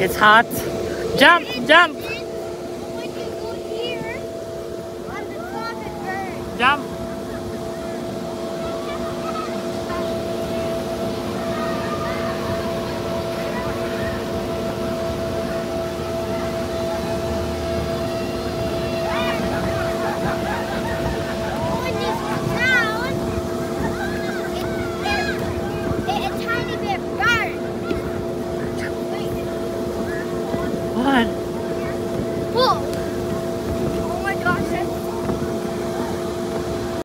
It's hot. Jump, jump, When What?